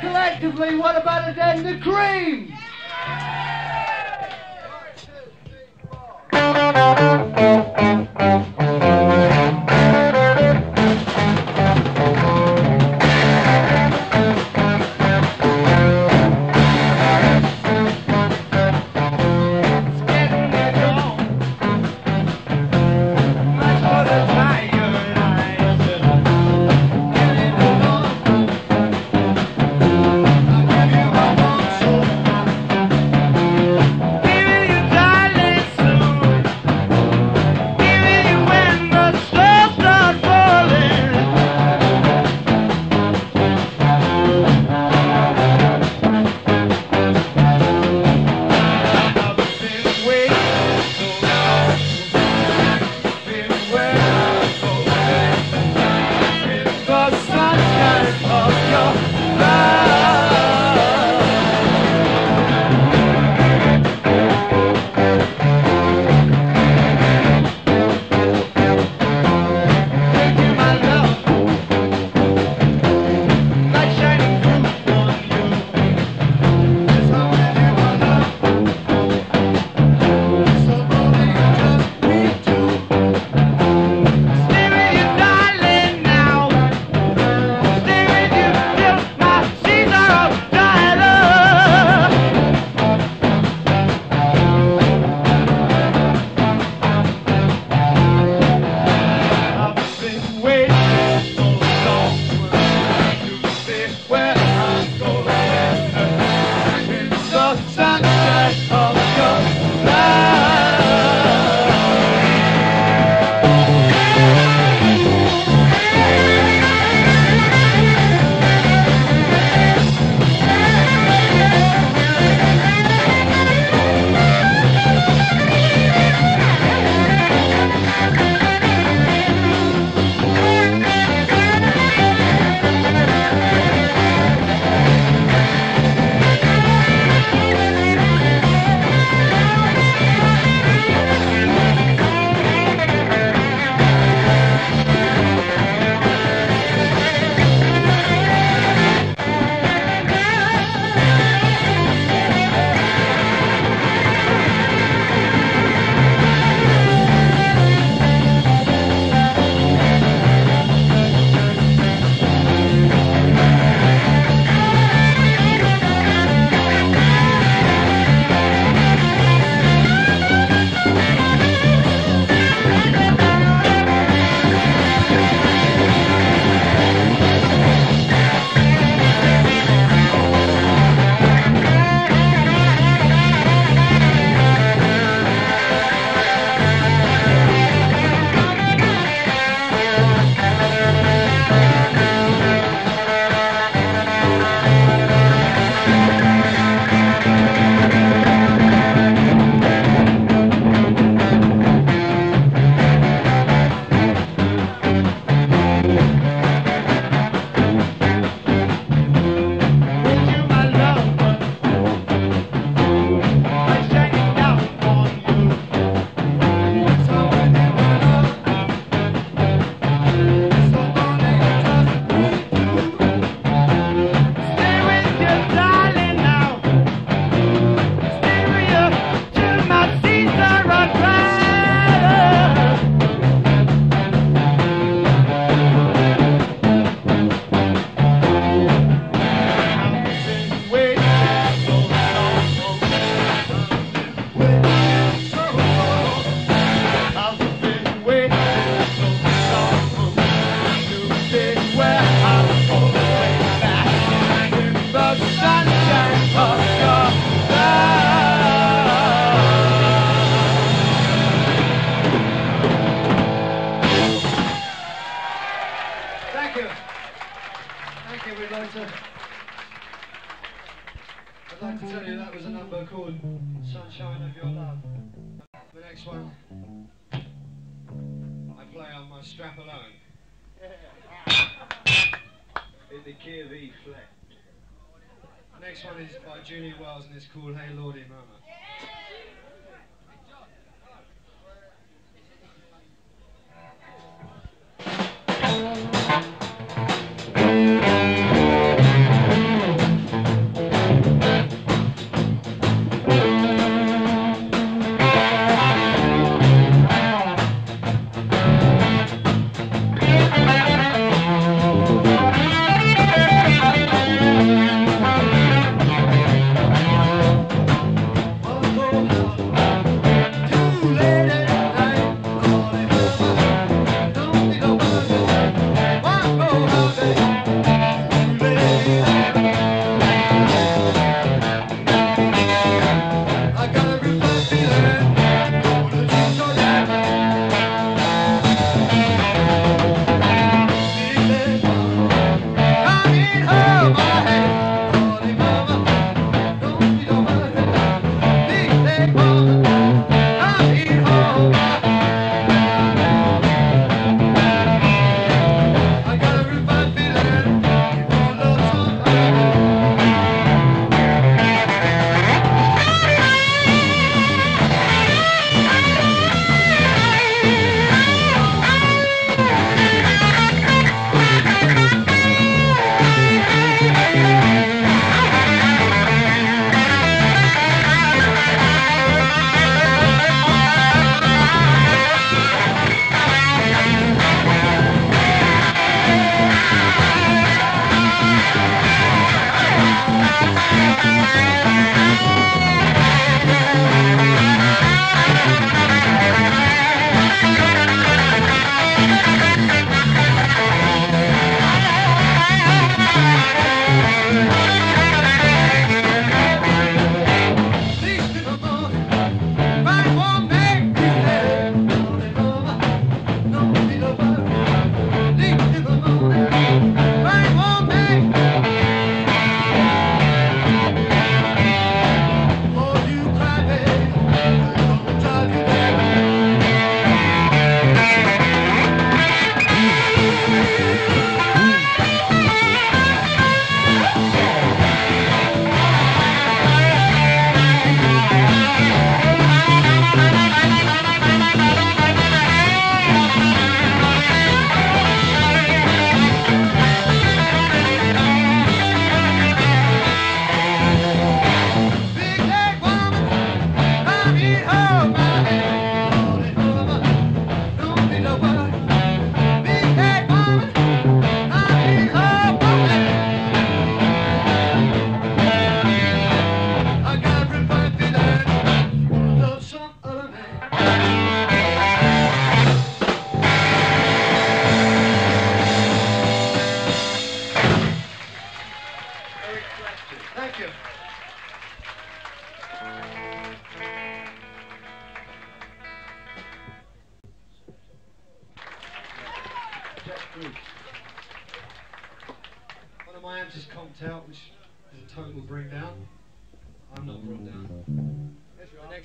collectively, what about it then? The Cream! Eric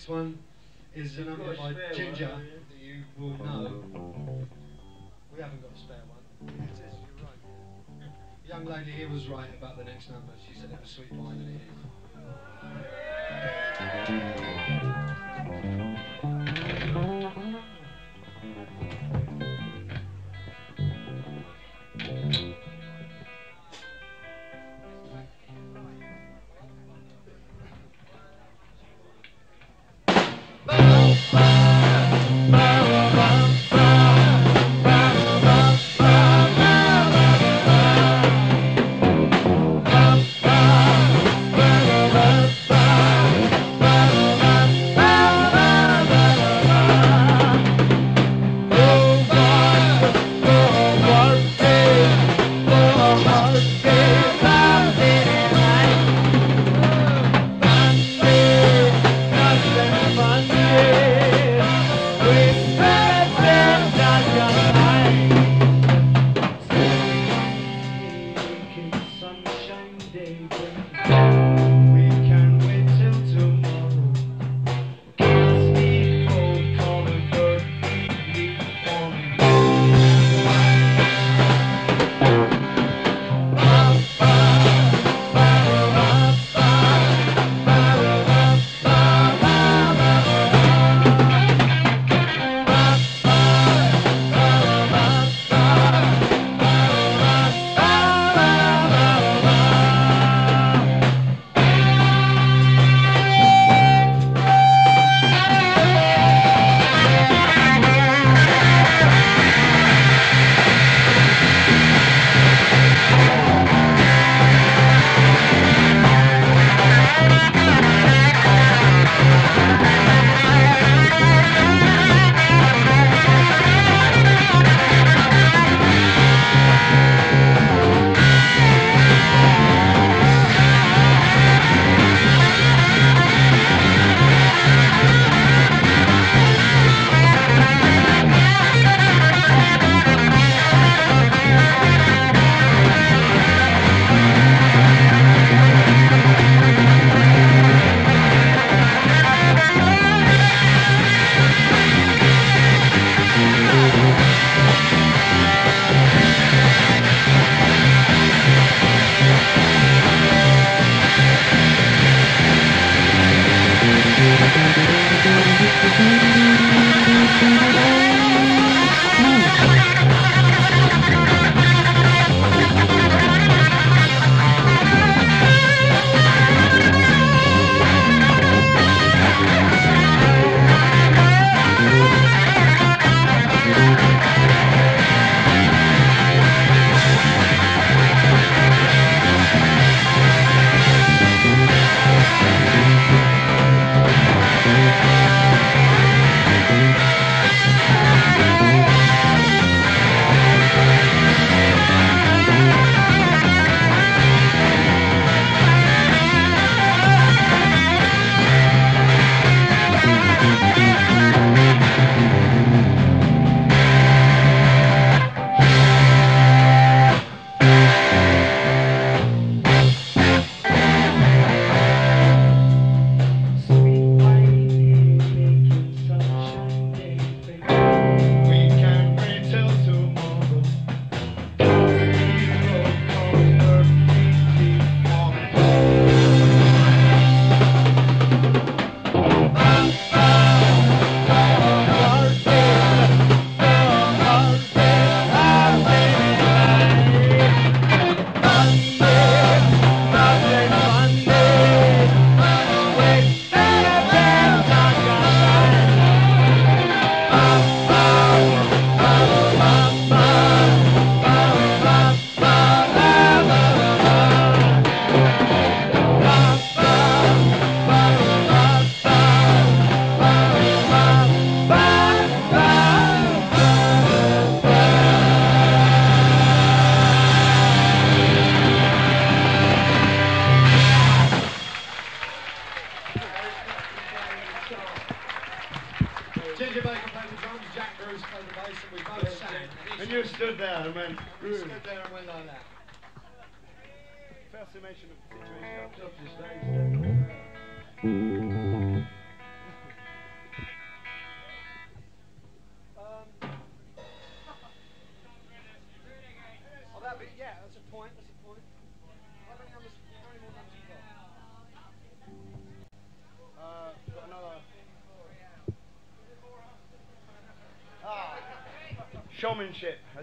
next one is an number by Ginger that you will oh. know. We haven't got a spare one. It says you're right. The young lady here was right about the next number. She said it was Sweet Wine and it is.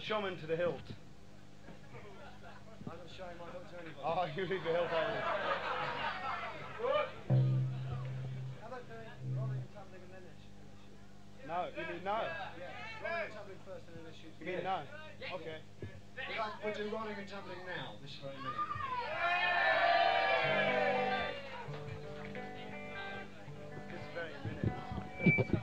Showman to the hilt. I'm not showing my hook to anybody. Oh, you leave the hilt out. of it. How about doing rolling and tumbling and then they shoot? No, you mean no. Yeah, rolling and tumbling first and then shoot. You mean no. Okay. We'll do rolling and tumbling now, this very minute. This very minute.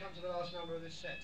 Come to the last number of this set.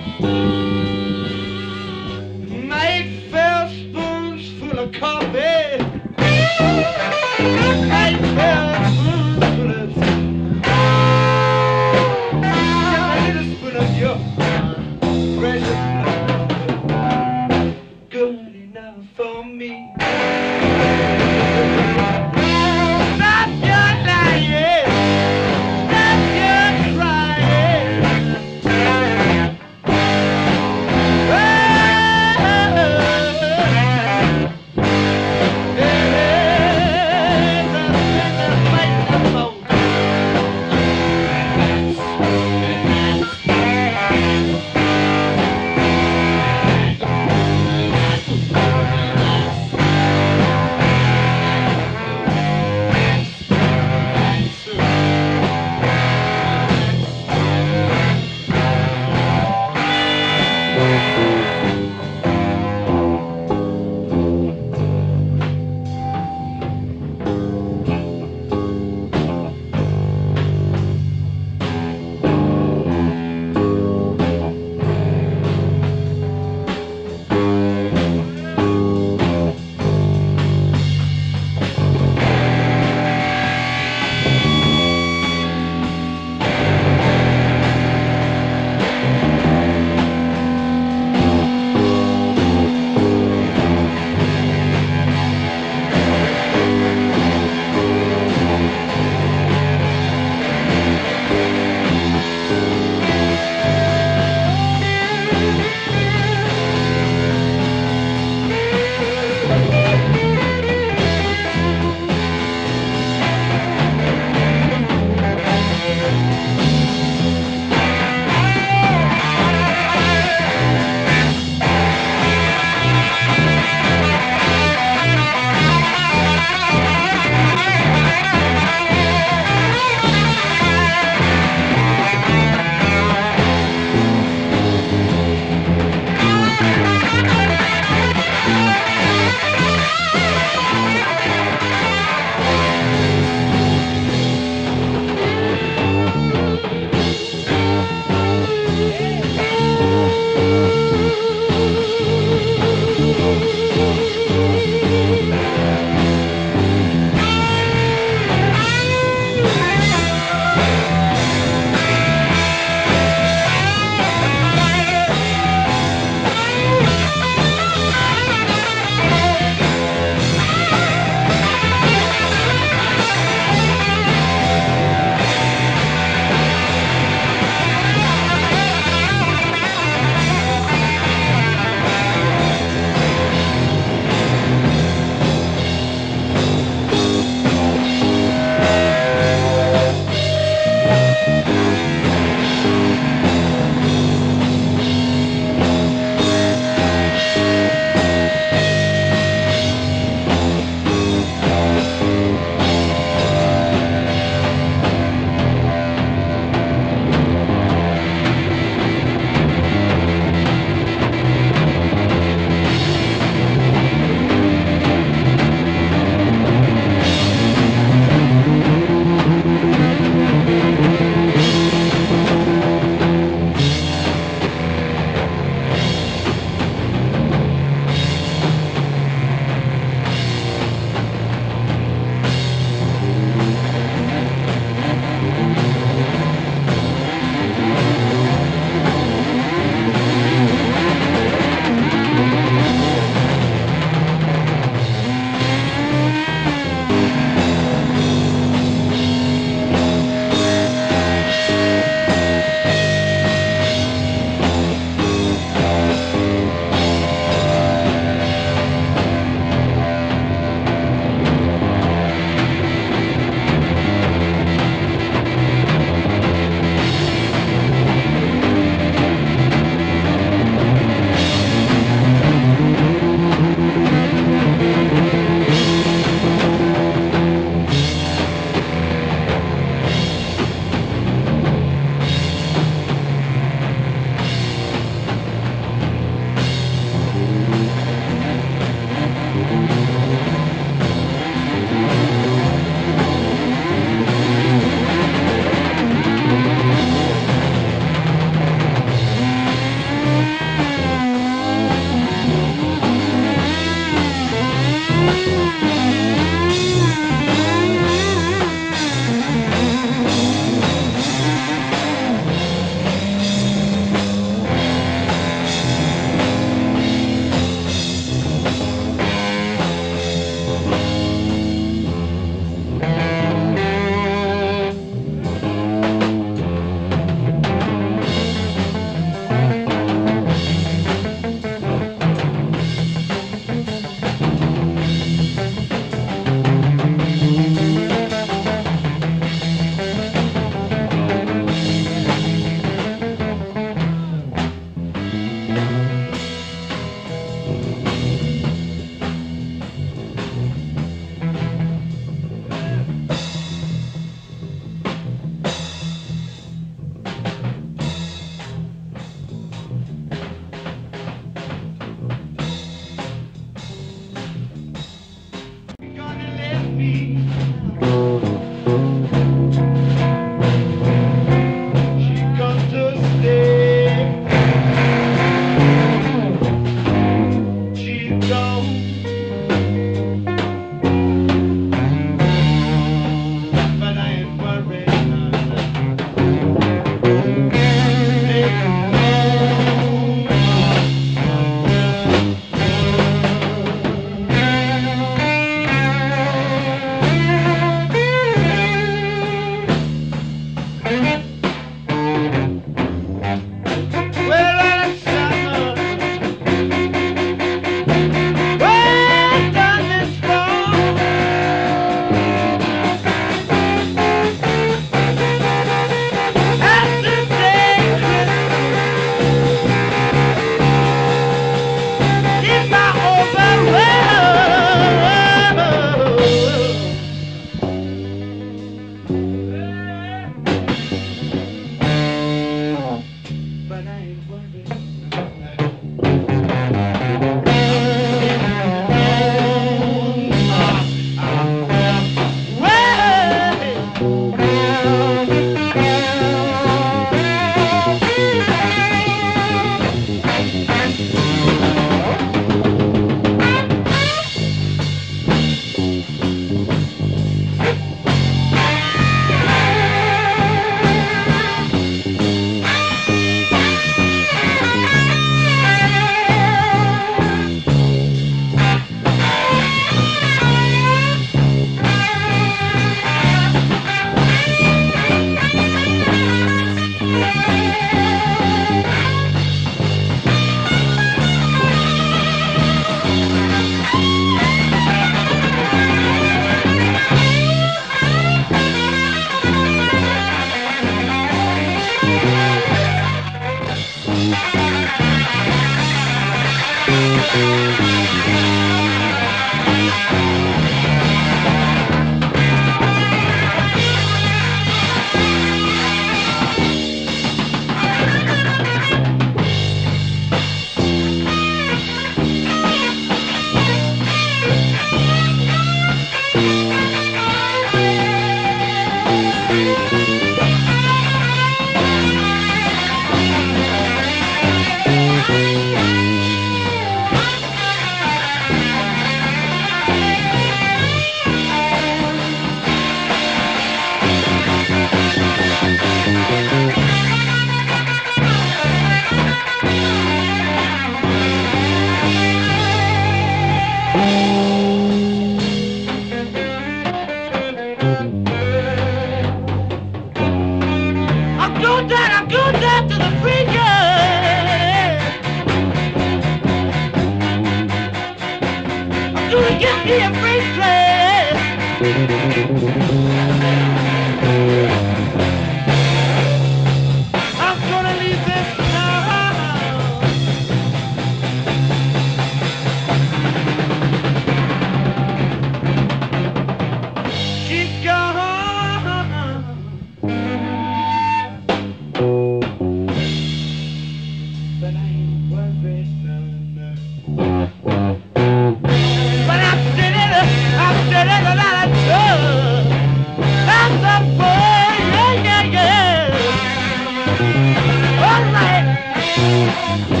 Thank